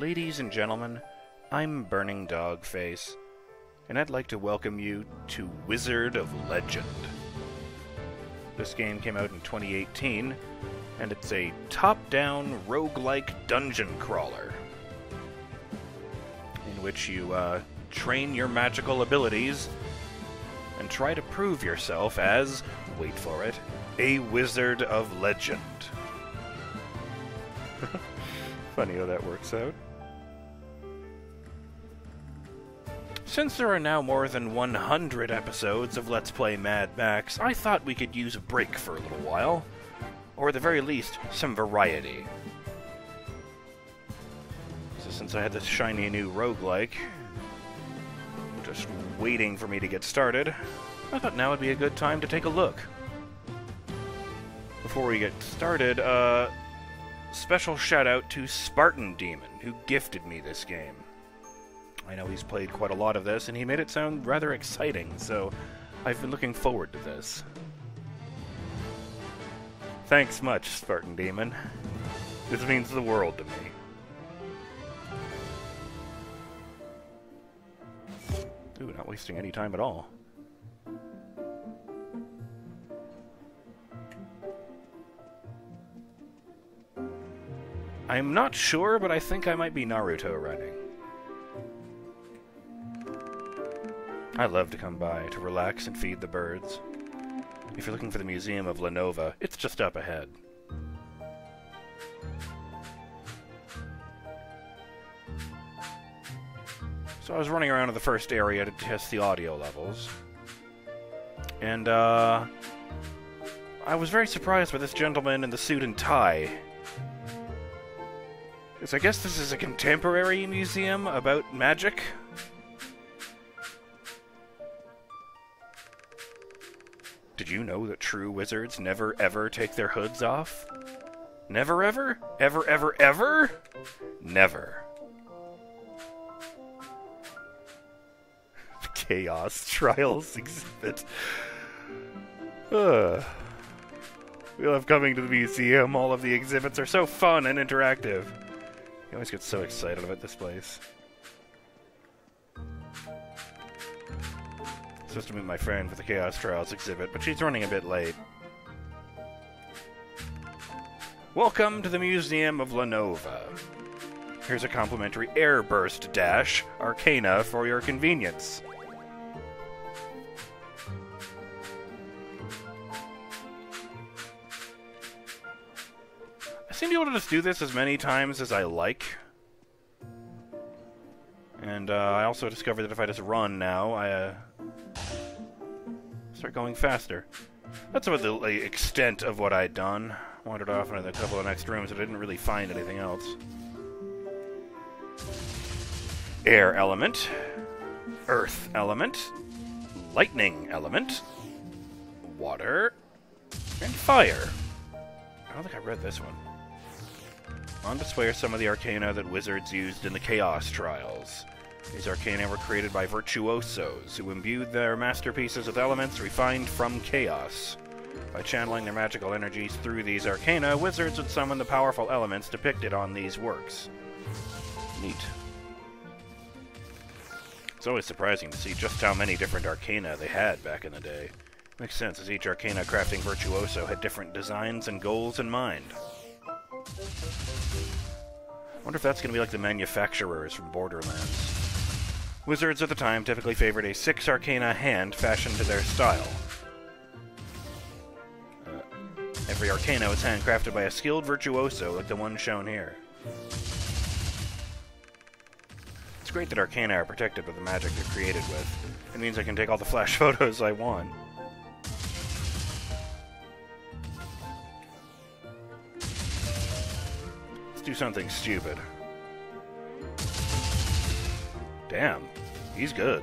Ladies and gentlemen, I'm Burning Dog Face, and I'd like to welcome you to Wizard of Legend. This game came out in 2018, and it's a top down roguelike dungeon crawler in which you uh, train your magical abilities and try to prove yourself as, wait for it, a Wizard of Legend. Funny how that works out. Since there are now more than 100 episodes of Let's Play Mad Max, I thought we could use a break for a little while. Or at the very least, some variety. So since I had this shiny new roguelike, just waiting for me to get started, I thought now would be a good time to take a look. Before we get started, uh, special shout out to Spartan Demon, who gifted me this game. I know he's played quite a lot of this, and he made it sound rather exciting, so I've been looking forward to this. Thanks much, Spartan Demon. This means the world to me. Ooh, not wasting any time at all. I'm not sure, but I think I might be Naruto running. I love to come by to relax and feed the birds. If you're looking for the Museum of Lanova, it's just up ahead. So I was running around to the first area to test the audio levels. And, uh... I was very surprised by this gentleman in the suit and tie. Because I guess this is a contemporary museum about magic. Did you know that true wizards never ever take their hoods off? Never ever? Ever ever ever? Never. Chaos Trials exhibit. Ugh. We love coming to the museum. All of the exhibits are so fun and interactive. You always get so excited about this place. Supposed to meet my friend for the Chaos Trials exhibit, but she's running a bit late. Welcome to the Museum of Lanova. Here's a complimentary Airburst Dash Arcana for your convenience. I seem to be able to just do this as many times as I like. And uh, I also discovered that if I just run now, I uh, start going faster. That's about the like, extent of what I'd done. Wandered off into a couple of next rooms, but I didn't really find anything else. Air element, earth element, lightning element, water, and fire. I don't think I read this one. On display are some of the arcana that wizards used in the Chaos Trials. These arcana were created by virtuosos who imbued their masterpieces with elements refined from chaos. By channeling their magical energies through these arcana, wizards would summon the powerful elements depicted on these works. Neat. It's always surprising to see just how many different arcana they had back in the day. Makes sense, as each arcana crafting virtuoso had different designs and goals in mind. wonder if that's going to be like the manufacturers from Borderlands. Wizards of the time typically favored a six arcana hand fashioned to their style. Uh, every arcana was handcrafted by a skilled virtuoso like the one shown here. It's great that arcana are protected by the magic they're created with. It means I can take all the flash photos I want. Let's do something stupid. Damn, he's good.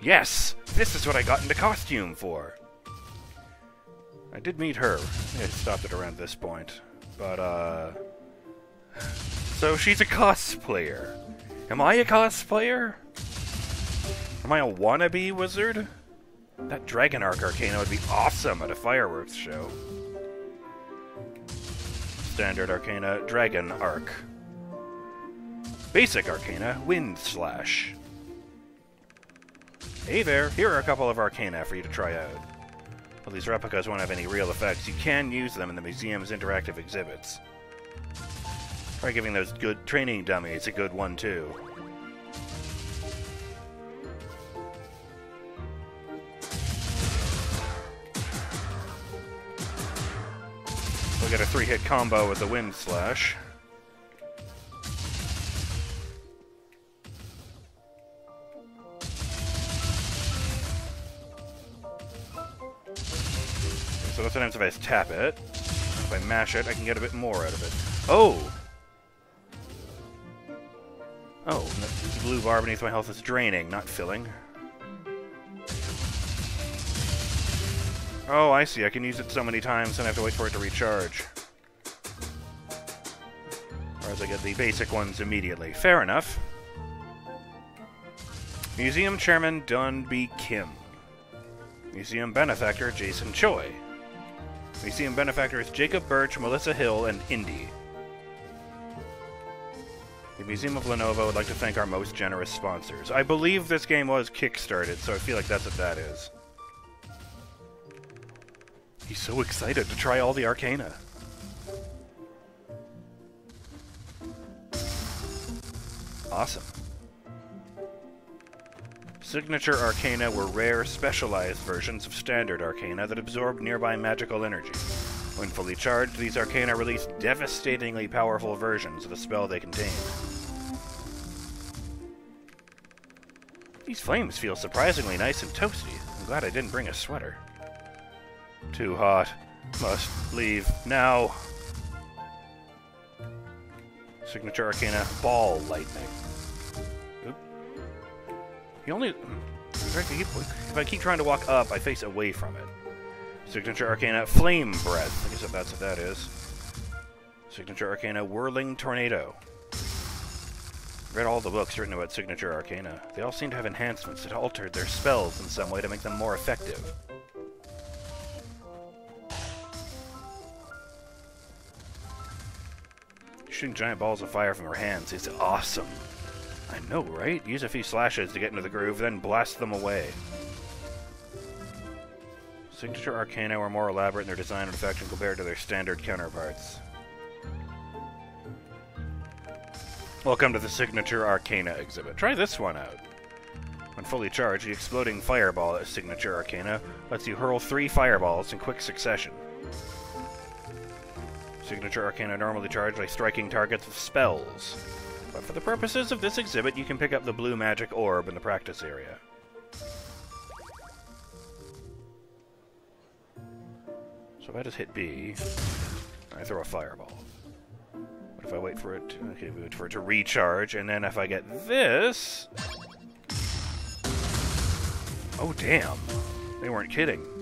Yes! This is what I got into costume for! I did meet her. I stopped it around this point. But, uh... So she's a cosplayer. Am I a cosplayer? Am I a wannabe wizard? That Dragon Arc Arcana would be awesome at a fireworks show. Standard Arcana, Dragon Arc. Basic Arcana, Wind Slash. Hey there, here are a couple of Arcana for you to try out. While these replicas won't have any real effects, you can use them in the museum's interactive exhibits. Try giving those good training dummies a good one, too. We'll get a three-hit combo with the Wind Slash. So what happens if I tap it? If I mash it, I can get a bit more out of it. Oh! Oh, the blue bar beneath my health is draining, not filling. Oh, I see. I can use it so many times and I have to wait for it to recharge. Whereas I get the basic ones immediately. Fair enough. Museum Chairman Dunby Kim. Museum Benefactor Jason Choi. Museum benefactors Jacob Birch, Melissa Hill, and Indy. The Museum of Lanova would like to thank our most generous sponsors. I believe this game was kickstarted, so I feel like that's what that is. He's so excited to try all the Arcana. Awesome. Signature Arcana were rare, specialized versions of standard Arcana that absorbed nearby magical energy. When fully charged, these Arcana release devastatingly powerful versions of the spell they contain. These flames feel surprisingly nice and toasty. I'm glad I didn't bring a sweater. Too hot. Must leave now. Signature Arcana Ball Lightning. You only. If I, keep, if I keep trying to walk up, I face away from it. Signature Arcana Flame Breath. I guess that's what that is. Signature Arcana Whirling Tornado. Read all the books written about Signature Arcana. They all seem to have enhancements that altered their spells in some way to make them more effective. Shooting giant balls of fire from her hands is awesome. I know, right? Use a few slashes to get into the groove, then blast them away. Signature Arcana are more elaborate in their design and effect compared to their standard counterparts. Welcome to the Signature Arcana exhibit. Try this one out. When fully charged, the exploding fireball at Signature Arcana lets you hurl three fireballs in quick succession. Signature Arcana normally charged by striking targets with spells. But for the purposes of this exhibit, you can pick up the blue magic orb in the practice area. So if I just hit B, I throw a fireball. What if I wait for it to, okay, wait for it to recharge, and then if I get this... Oh, damn. They weren't kidding.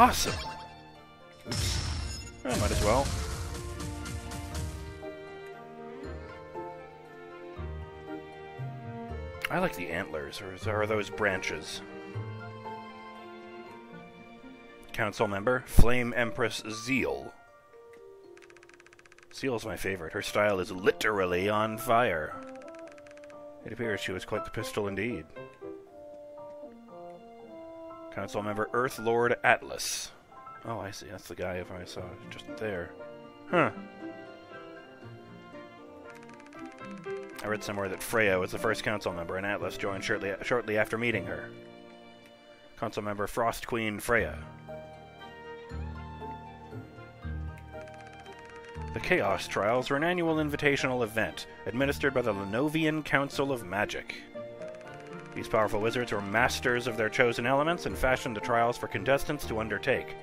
Awesome! Oops. I might as well. I like the antlers, or are those branches? Council member, Flame Empress Zeal. Zeal's my favorite. Her style is literally on fire. It appears she was quite the pistol indeed. Council member Earth Lord Atlas. Oh, I see. That's the guy if I saw just there. Huh. I read somewhere that Freya was the first council member, and Atlas joined shortly, shortly after meeting her. Council member Frost Queen Freya. The Chaos Trials are an annual invitational event administered by the Lanovian Council of Magic. These powerful wizards were masters of their chosen elements and fashioned the trials for contestants to undertake.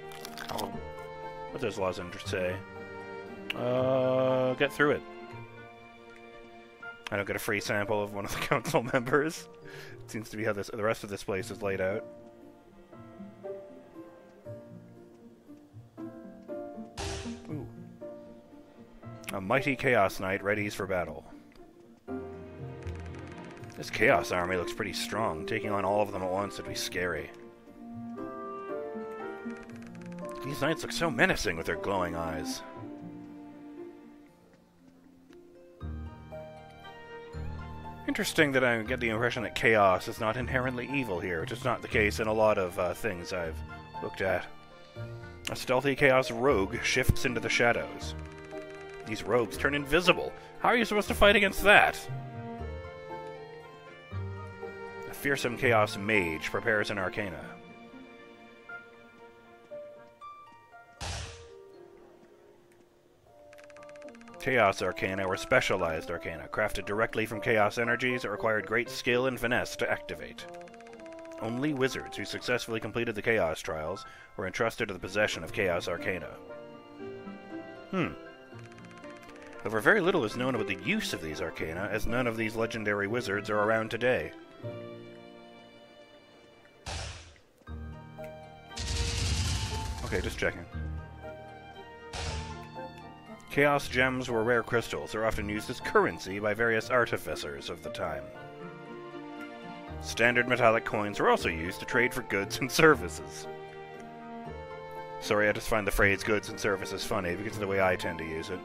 What does Lozenge say? Uh, get through it. I don't get a free sample of one of the council members. it seems to be how this, the rest of this place is laid out. Ooh. A mighty Chaos Knight readies for battle. This Chaos army looks pretty strong. Taking on all of them at once would be scary. These knights look so menacing with their glowing eyes. Interesting that I get the impression that chaos is not inherently evil here, which is not the case in a lot of uh, things I've looked at. A stealthy chaos rogue shifts into the shadows. These rogues turn invisible. How are you supposed to fight against that? Fearsome chaos mage prepares an arcana. Chaos Arcana were specialized arcana, crafted directly from Chaos energies that required great skill and finesse to activate. Only wizards who successfully completed the Chaos Trials were entrusted to the possession of Chaos Arcana. Hmm. However, very little is known about the use of these arcana, as none of these legendary wizards are around today. Okay, just checking. Chaos gems were rare crystals. They're often used as currency by various artificers of the time. Standard metallic coins were also used to trade for goods and services. Sorry, I just find the phrase goods and services funny because of the way I tend to use it.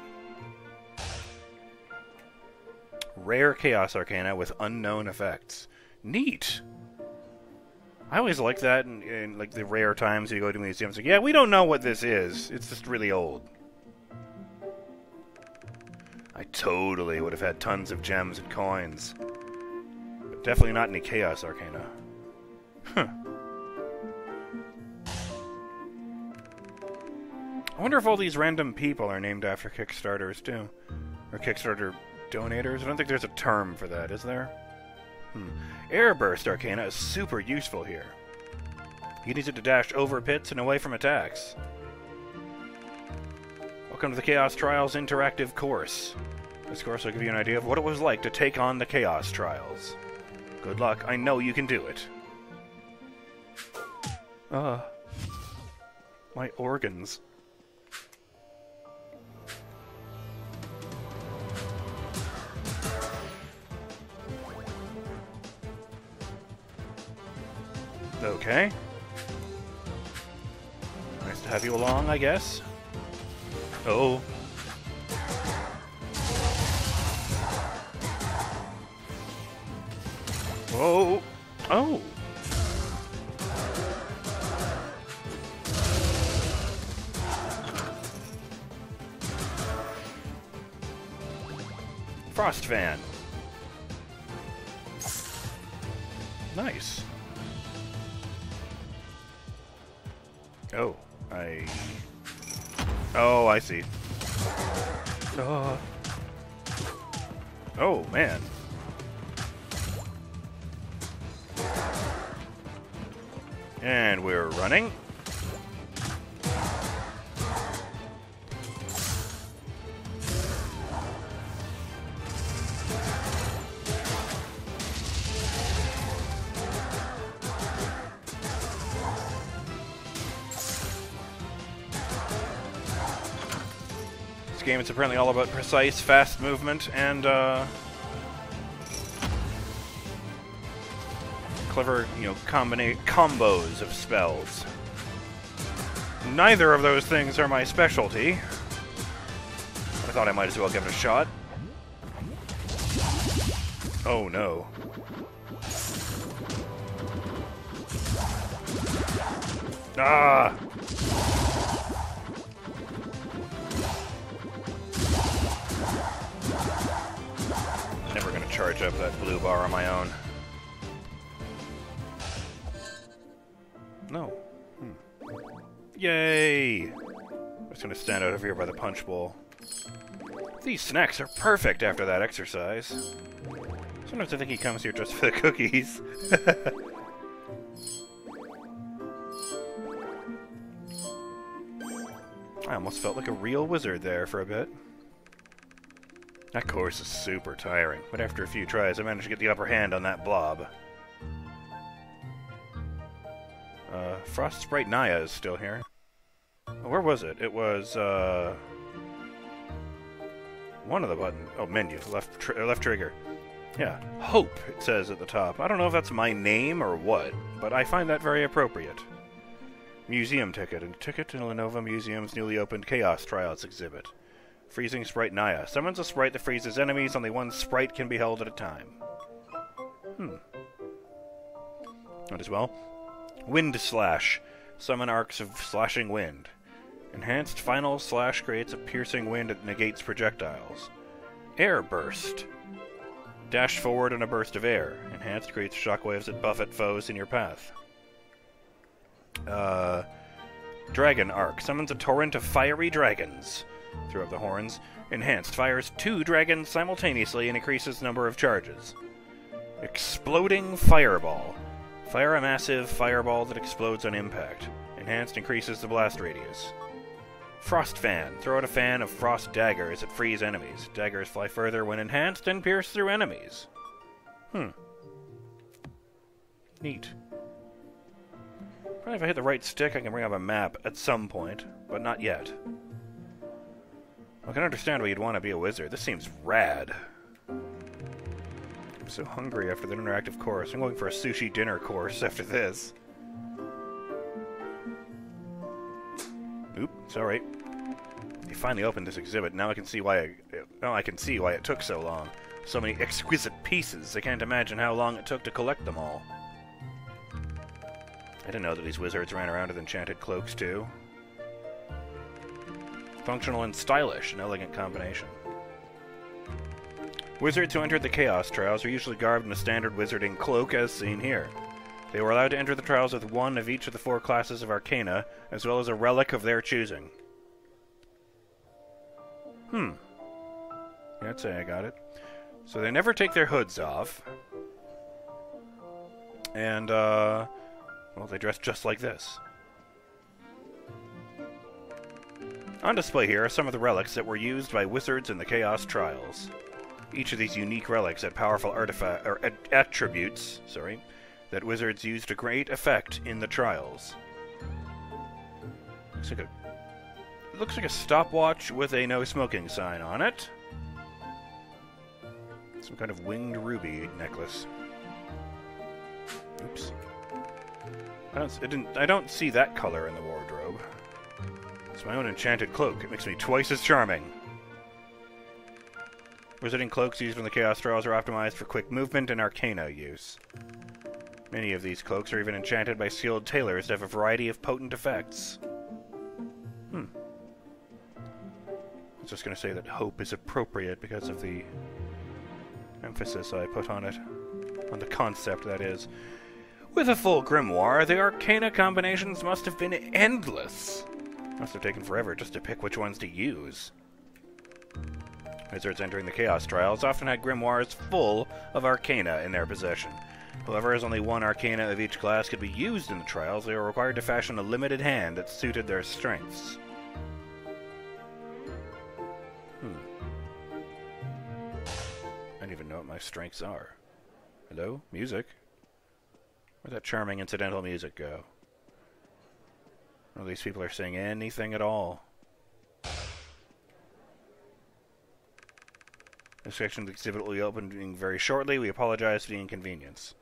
Rare Chaos Arcana with unknown effects. Neat! I always like that in, in like the rare times you go to museums. Like, yeah, we don't know what this is. It's just really old. I totally would have had tons of gems and coins. But definitely not any Chaos Arcana. Huh. I wonder if all these random people are named after Kickstarters, too. Or Kickstarter donators. I don't think there's a term for that, is there? Hmm. Airburst Arcana is super useful here. You need it to dash over pits and away from attacks. Welcome to the Chaos Trials interactive course. This course will give you an idea of what it was like to take on the Chaos Trials. Good luck, I know you can do it. Uh, my organs. Okay. Nice to have you along, I guess. Oh. Whoa. Oh. Frost Fan. Oh, man. And we're running. Game is apparently all about precise, fast movement and uh, clever, you know, combina combos of spells. Neither of those things are my specialty. I thought I might as well give it a shot. Oh no. Ah! Charge up that blue bar on my own. No. Hmm. Yay! I'm just gonna stand out over here by the punch bowl. These snacks are perfect after that exercise. Sometimes I think he comes here just for the cookies. I almost felt like a real wizard there for a bit. That course is super tiring, but after a few tries I managed to get the upper hand on that blob. Uh, Frost Sprite Naya is still here. Where was it? It was, uh... One of the buttons. Oh, menu. Left, tr- uh, left trigger. Yeah. Hope, it says at the top. I don't know if that's my name or what, but I find that very appropriate. Museum ticket. and ticket to Lanova Museum's newly opened Chaos Trials exhibit. Freezing Sprite Naya. Summons a sprite that freezes enemies. Only one sprite can be held at a time. Hmm. Might as well. Wind Slash. Summon arcs of slashing wind. Enhanced Final Slash creates a piercing wind that negates projectiles. Air Burst. Dash forward in a burst of air. Enhanced creates shockwaves that buffet foes in your path. Uh, Dragon Arc. Summons a torrent of fiery dragons. Throw up the horns. Enhanced fires two dragons simultaneously and increases number of charges. Exploding Fireball. Fire a massive fireball that explodes on impact. Enhanced increases the blast radius. Frost Fan. Throw out a fan of frost daggers that freeze enemies. Daggers fly further when enhanced and pierce through enemies. Hmm. Neat. Probably if I hit the right stick, I can bring up a map at some point, but not yet. I can understand why you'd want to be a wizard. This seems rad. I'm so hungry after that interactive course. I'm going for a sushi dinner course after this. Oop, it's alright. He finally opened this exhibit. Now I can see why I, now I can see why it took so long. So many exquisite pieces. I can't imagine how long it took to collect them all. I didn't know that these wizards ran around with enchanted cloaks too. Functional and stylish, an elegant combination. Wizards who entered the Chaos Trials are usually garbed in a standard wizarding cloak, as seen here. They were allowed to enter the trials with one of each of the four classes of Arcana, as well as a relic of their choosing. Hmm. Yeah, I'd say I got it. So they never take their hoods off. And, uh, well, they dress just like this. On display here are some of the relics that were used by wizards in the Chaos Trials. Each of these unique relics had powerful artifact or at- attributes, sorry, that wizards used to great effect in the trials. Looks like a looks like a stopwatch with a no smoking sign on it. Some kind of winged ruby necklace. Oops. I don't, it didn't, I don't see that color in the wardrobe. It's my own enchanted cloak. It makes me twice as charming. Wizarding cloaks used in the Chaos Trials are optimized for quick movement and arcana use. Many of these cloaks are even enchanted by skilled tailors to have a variety of potent effects. Hmm. I was just going to say that hope is appropriate because of the emphasis I put on it. On the concept, that is. With a full grimoire, the arcana combinations must have been endless. Must have taken forever just to pick which ones to use. Wizards entering the Chaos Trials often had grimoires full of arcana in their possession. However, as only one arcana of each class could be used in the trials, they were required to fashion a limited hand that suited their strengths. Hmm. I don't even know what my strengths are. Hello? Music? Where'd that charming incidental music go? None of these people are saying anything at all. This section of the exhibit will be opening very shortly. We apologize for the inconvenience.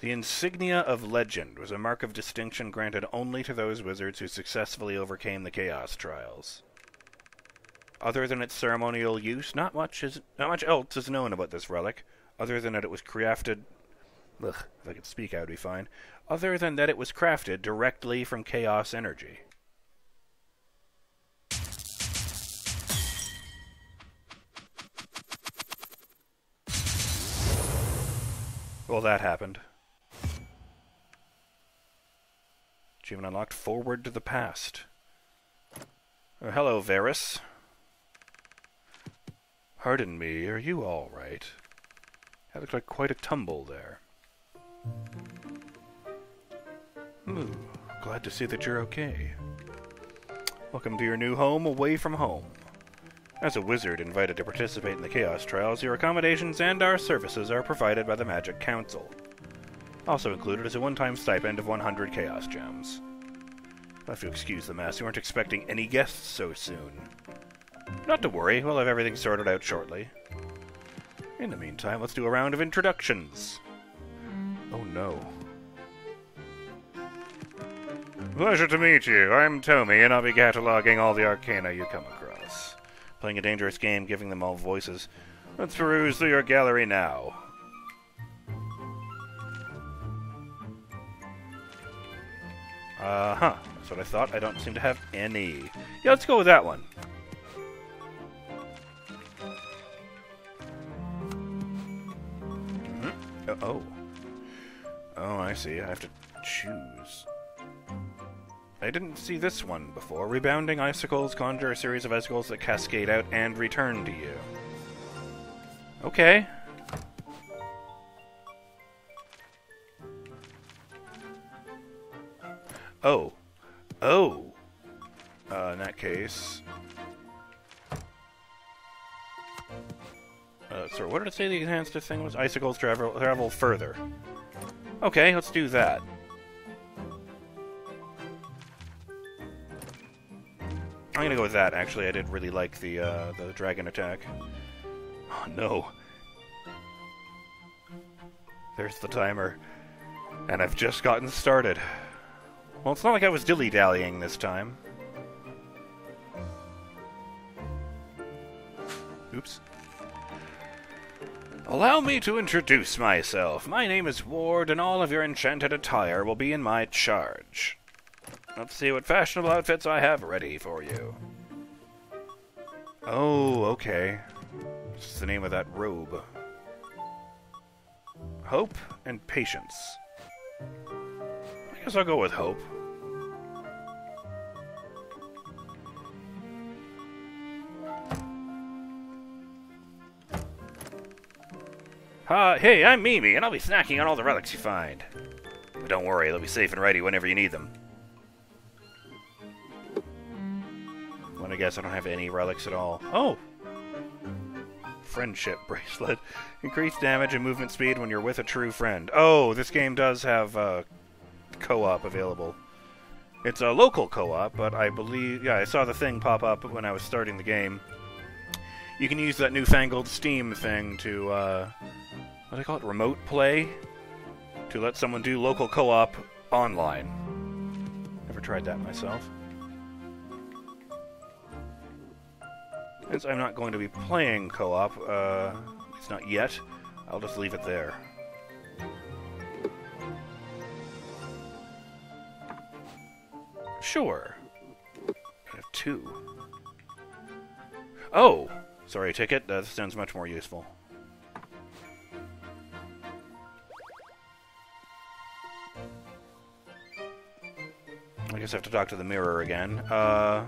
The insignia of legend was a mark of distinction granted only to those wizards who successfully overcame the chaos trials. Other than its ceremonial use, not much is not much else is known about this relic, other than that it was crafted ugh, if I could speak I would be fine. Other than that it was crafted directly from chaos energy. Well, that happened. Achievement unlocked. Forward to the past. Oh, hello, Varus. Pardon me, are you all right? That looked like quite a tumble there. Ooh, glad to see that you're okay. Welcome to your new home away from home. As a wizard invited to participate in the Chaos Trials, your accommodations and our services are provided by the Magic Council. Also included is a one time stipend of 100 Chaos Gems. I'll have to excuse the mess. We weren't expecting any guests so soon. Not to worry, we'll have everything sorted out shortly. In the meantime, let's do a round of introductions. Oh no. Pleasure to meet you. I'm Tomy, and I'll be cataloging all the arcana you come across. Playing a dangerous game, giving them all voices. Let's peruse through your gallery now. Uh-huh. That's what I thought. I don't seem to have any. Yeah, let's go with that one. Mhm. Uh, oh. Oh, I see. I have to choose. I didn't see this one before. Rebounding icicles conjure a series of icicles that cascade out and return to you. Okay. Oh. Oh. Uh, in that case... Uh, sorry, what did it say the enhanced thing was? Icicles travel, travel further. Okay, let's do that. I'm gonna go with that, actually. I did really like the, uh, the dragon attack. Oh, no. There's the timer. And I've just gotten started. Well, it's not like I was dilly-dallying this time. Oops. Allow me to introduce myself. My name is Ward, and all of your enchanted attire will be in my charge. Let's see what fashionable outfits I have ready for you. Oh, okay. What's the name of that robe? Hope and patience. I guess I'll go with hope. Uh, hey, I'm Mimi, and I'll be snacking on all the relics you find. But don't worry, they'll be safe and ready whenever you need them. I guess I don't have any relics at all. Oh! Friendship bracelet. Increased damage and movement speed when you're with a true friend. Oh, this game does have uh, co-op available. It's a local co-op, but I believe... Yeah, I saw the thing pop up when I was starting the game. You can use that newfangled Steam thing to... Uh, what do they call it? Remote play? To let someone do local co-op online. Never tried that myself. Since I'm not going to be playing co-op, uh, it's not yet, I'll just leave it there. Sure. I have two. Oh! Sorry, ticket. Uh, this sounds much more useful. I guess I have to talk to the mirror again. Uh...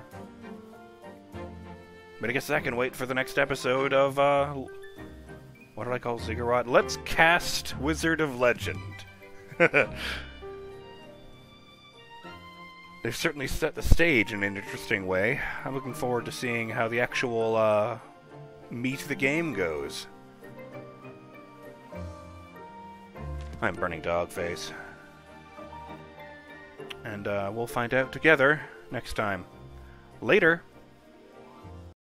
But I guess that can wait for the next episode of, uh... What did I call Ziggurat? Let's cast Wizard of Legend. They've certainly set the stage in an interesting way. I'm looking forward to seeing how the actual, uh... meat of the game goes. I'm Burning Dog Face. And, uh, we'll find out together next time. Later!